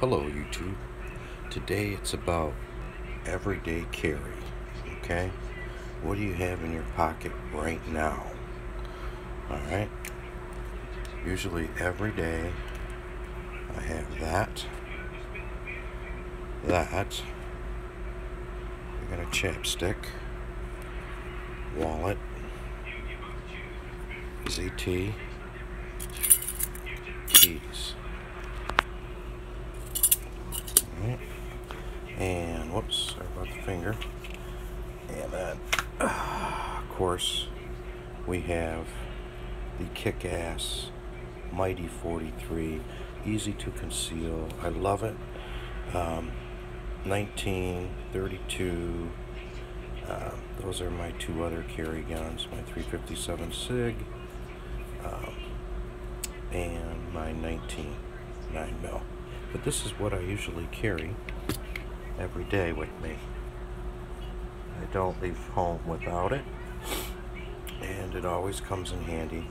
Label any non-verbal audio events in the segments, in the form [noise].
Hello YouTube. Today it's about everyday carry. Okay? What do you have in your pocket right now? Alright? Usually every day I have that. That. I got a chapstick. Wallet. ZT. Keys. And whoops, sorry about the finger. And then, [sighs] of course, we have the kick-ass Mighty 43, easy to conceal. I love it. Um, 1932. Uh, those are my two other carry guns, my 357 SIG um, and my 19 9 mil. But this is what I usually carry every day with me. I don't leave home without it. And it always comes in handy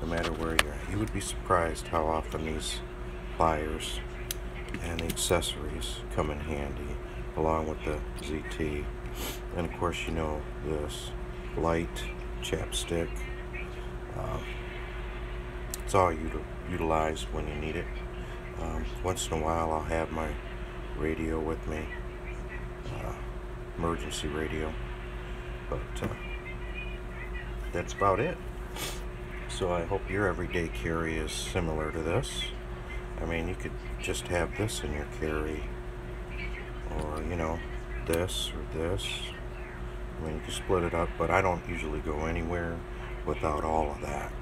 no matter where you're at. You would be surprised how often these pliers and the accessories come in handy along with the ZT. And of course you know this light chapstick. Um, it's all util utilized when you need it. Um, once in a while I'll have my radio with me, uh, emergency radio, but uh, that's about it. So I hope your everyday carry is similar to this. I mean, you could just have this in your carry, or you know, this or this. I mean, you can split it up, but I don't usually go anywhere without all of that.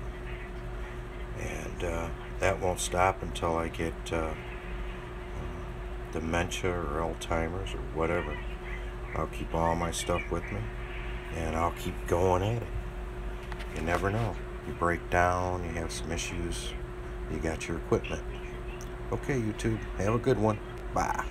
And uh, that won't stop until I get uh, dementia or Alzheimer's or whatever. I'll keep all my stuff with me and I'll keep going at it. You never know. You break down, you have some issues, you got your equipment. Okay, YouTube, have a good one. Bye.